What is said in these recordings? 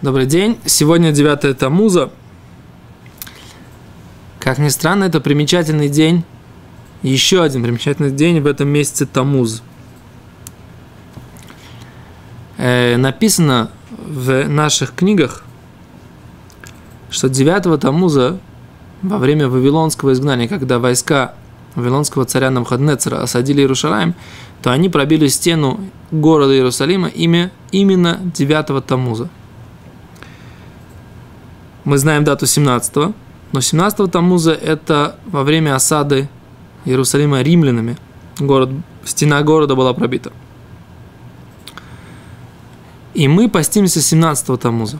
Добрый день. Сегодня 9 Тамуза. Как ни странно, это примечательный день. Еще один примечательный день в этом месяце Тамуз. Э, написано в наших книгах, что 9 Тамуза во время Вавилонского изгнания, когда войска Вавилонского царя Намхаднецера осадили Иерусалим, то они пробили стену города Иерусалима имя, именно 9 Тамуза – мы знаем дату 17 но 17 Тамуза это во время осады Иерусалима римлянами. Город, стена города была пробита. И мы постимся 17 Тамуза.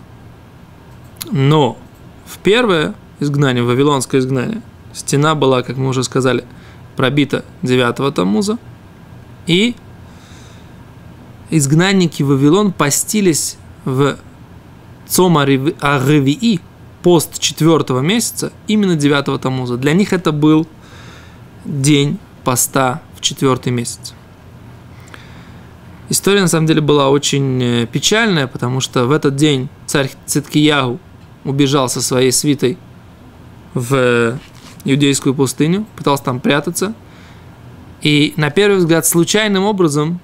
Но в первое изгнание, вавилонское изгнание, стена была, как мы уже сказали, пробита 9 Тамуза. И изгнанники Вавилон постились в Цома Аревии, пост четвертого месяца, именно 9 Тамуза. Для них это был день поста в четвертый месяц. История на самом деле была очень э, печальная, потому что в этот день царь Циткиягу убежал со своей свитой в иудейскую пустыню, пытался там прятаться. И на первый взгляд случайным образом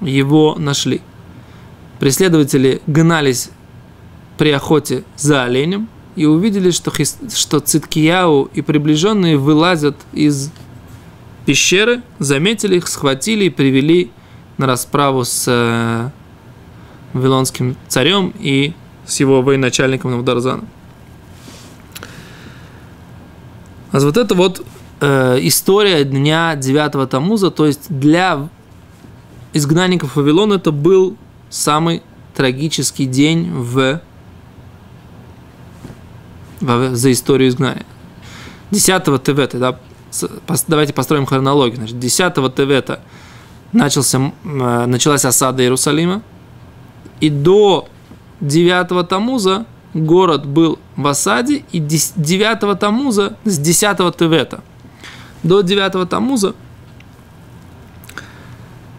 его нашли. Преследователи гнались при охоте за оленем и увидели, что, что Циткияу и приближенные вылазят из пещеры, заметили их, схватили и привели на расправу с э, Вавилонским царем и с его военачальником Навдарзаном. А вот это вот э, история дня 9 Тамуза, то есть для изгнанников Вавилона это был самый трагический день в за историю изгнания. 10 Тевета, да, давайте построим хронологию. Значит, 10 Тевета начался, началась осада Иерусалима, и до 9 Тамуза город был в осаде, и 9 Тамуза с 10 Тевета до 9 Тамуза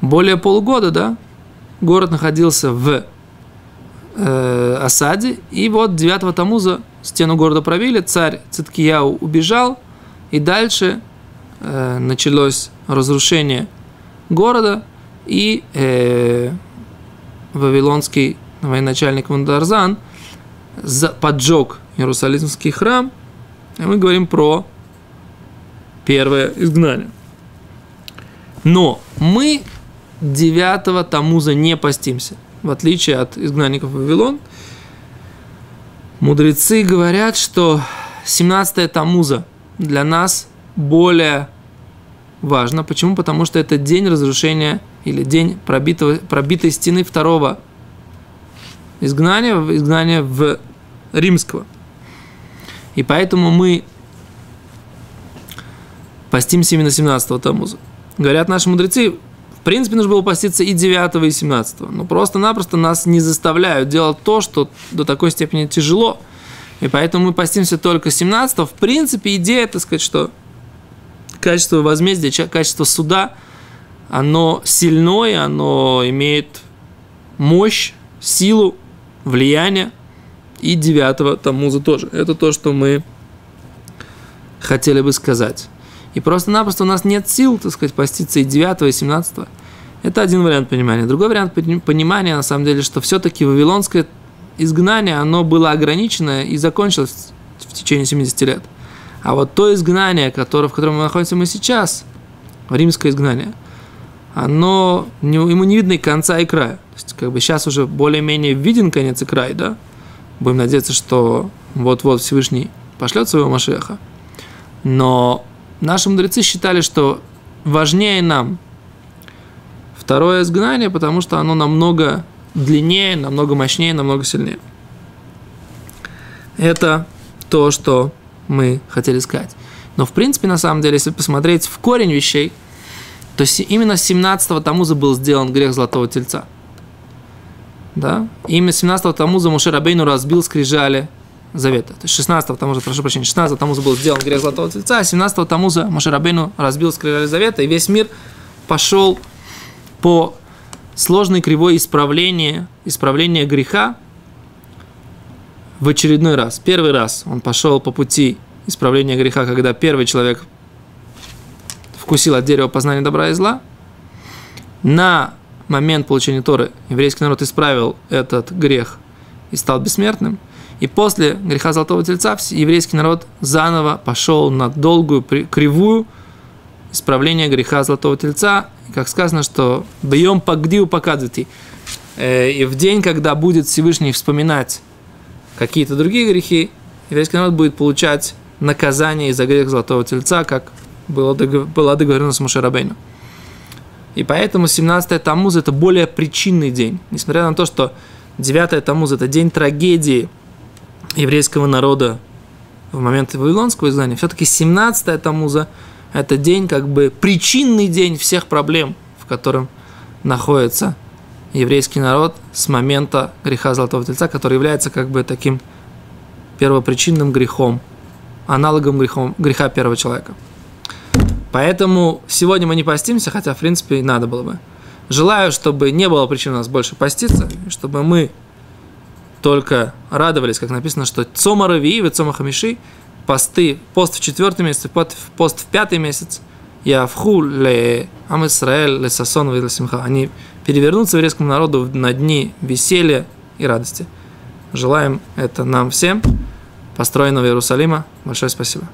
более полугода, да, город находился в э, осаде, и вот 9 Тамуза стену города провели, царь Циткияу убежал, и дальше э, началось разрушение города, и э, вавилонский военачальник Мундарзан поджег Иерусалимский храм, и мы говорим про первое изгнание. Но мы 9 Тамуза не постимся, в отличие от изгнанников Вавилон – Мудрецы говорят, что 17-я Тамуза для нас более важно. Почему? Потому что это день разрушения или день пробитого, пробитой стены второго изгнания, изгнания в римского. И поэтому мы постимся именно 17-го Тамуза. Говорят наши мудрецы, в принципе, нужно было поститься и 9 и 17. Но просто-напросто нас не заставляют делать то, что до такой степени тяжело. И поэтому мы постимся только 17. В принципе, идея, так сказать, что качество возмездия, качество суда, оно сильное, оно имеет мощь, силу, влияние. И 9 Тамуза тоже. Это то, что мы хотели бы сказать. И просто-напросто у нас нет сил, так сказать, поститься и 9, и 17. Это один вариант понимания. Другой вариант понимания, на самом деле, что все-таки вавилонское изгнание, оно было ограничено и закончилось в течение 70 лет. А вот то изгнание, которое, в котором мы находимся мы сейчас, римское изгнание, оно, ему не видно и конца и края. То есть, как бы сейчас уже более-менее виден конец и край, да? Будем надеяться, что вот-вот Всевышний пошлет своего Машеха. Но Наши мудрецы считали, что важнее нам второе изгнание, потому что оно намного длиннее, намного мощнее, намного сильнее. Это то, что мы хотели сказать. Но, в принципе, на самом деле, если посмотреть в корень вещей, то именно с 17-го Тамуза был сделан грех Золотого Тельца. Да? Именно 17-го Тамуза Мушер Абейну разбил скрижали Завета. То есть 16 Тамуза, прошу прощения, 16 Тамуза был сделан грех Золотого Тельца, а 17 Тамуза Машарабейну разбил скрижали Завета, и весь мир пошел по сложной кривой исправления, исправления греха в очередной раз. Первый раз он пошел по пути исправления греха, когда первый человек вкусил от дерева познания добра и зла. На момент получения Торы еврейский народ исправил этот грех и стал бессмертным. И после греха Золотого Тельца еврейский народ заново пошел на долгую кривую исправления греха Золотого Тельца. Как сказано, что «бьем пагдиу показывайте». Э, и в день, когда будет Всевышний вспоминать какие-то другие грехи, еврейский народ будет получать наказание из-за греха Золотого Тельца, как было, была договоренность с Мушарабейну. И поэтому 17-е Тамуз – это более причинный день. Несмотря на то, что 9-е Тамуз – это день трагедии еврейского народа в момент Вавилонского изгнания, все-таки 17-е Тамуза – это день, как бы причинный день всех проблем, в котором находится еврейский народ с момента греха Золотого Тельца, который является как бы таким первопричинным грехом, аналогом грехом, греха первого человека. Поэтому сегодня мы не постимся, хотя, в принципе, и надо было бы. Желаю, чтобы не было причин у нас больше поститься, чтобы мы только радовались, как написано, что Цома Рави и Цома Хамиши, посты, пост в четвертый месяц, пост в пятый месяц, я вху ле Ам Исраэль, ле Сасон, ле Симха, они перевернутся еврейскому народу на дни веселья и радости. Желаем это нам всем, построенного Иерусалима. Большое спасибо.